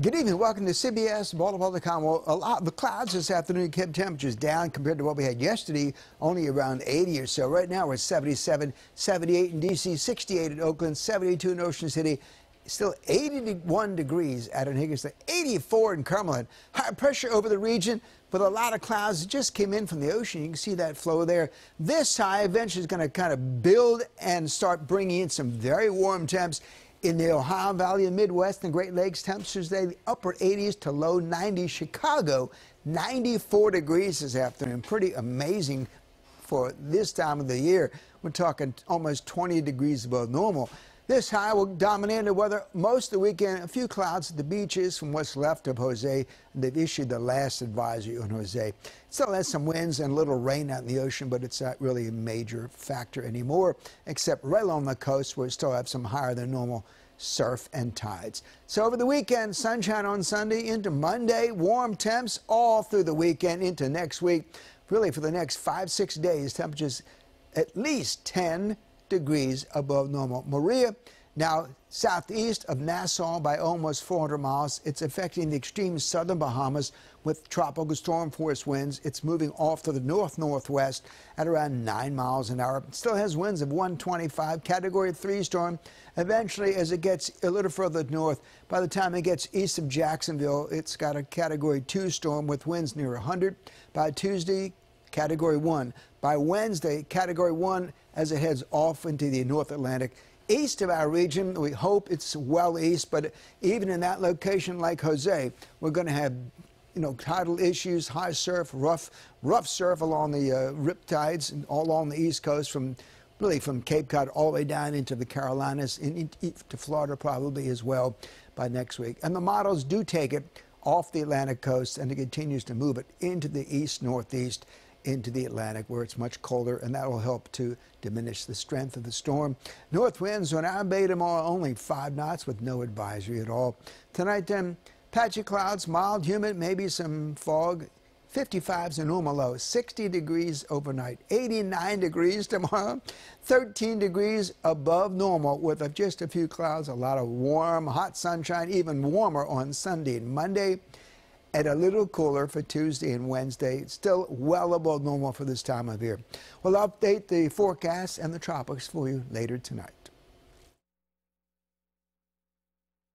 Good evening. Welcome to CBS Baltimore.com. Well, a lot of the clouds this afternoon kept temperatures down compared to what we had yesterday, only around 80 or so. Right now we're 77, 78 in D.C., 68 in Oakland, 72 in Ocean City, still 81 degrees at Higgins, 84 in Cumberland. High pressure over the region with a lot of clouds just came in from the ocean. You can see that flow there. This high eventually is going to kind of build and start bringing in some very warm temps in the Ohio Valley and Midwest and Great Lakes, temperatures today, the upper 80s to low 90s. Chicago, 94 degrees this afternoon. Pretty amazing for this time of the year. We're talking almost 20 degrees above normal. This high will dominate the weather most of the weekend. A few clouds at the beaches from what's left of Jose. They've issued the last advisory on Jose. Still has some winds and a little rain out in the ocean, but it's not really a major factor anymore, except right along the coast where we still have some higher than normal surf and tides. So over the weekend, sunshine on Sunday into Monday, warm temps all through the weekend into next week. Really for the next five, six days, temperatures at least 10 degrees above normal. Maria, now southeast of Nassau by almost 400 miles. It's affecting the extreme southern Bahamas with tropical storm force winds. It's moving off to the north northwest at around 9 miles an hour. It still has winds of 125, category 3 storm. Eventually, as it gets a little further north, by the time it gets east of Jacksonville, it's got a category 2 storm with winds near 100. By Tuesday, Category 1. By Wednesday, Category 1 as it heads off into the North Atlantic. East of our region, we hope it's well east, but even in that location like Jose, we're going to have you know, tidal issues, high surf, rough, rough surf along the uh, rip tides and all along the east coast from really from Cape Cod all the way down into the Carolinas and Florida probably as well by next week. And the models do take it off the Atlantic coast and it continues to move it into the east northeast into the Atlantic where it's much colder, and that will help to diminish the strength of the storm. North winds on our bay tomorrow only 5 knots with no advisory at all. Tonight, then, patchy clouds, mild, humid, maybe some fog. 55 is a normal low, 60 degrees overnight, 89 degrees tomorrow, 13 degrees above normal with just a few clouds, a lot of warm, hot sunshine, even warmer on Sunday and Monday and a little cooler for Tuesday and Wednesday. Still well above normal for this time of year. We'll update the forecast and the tropics for you later tonight.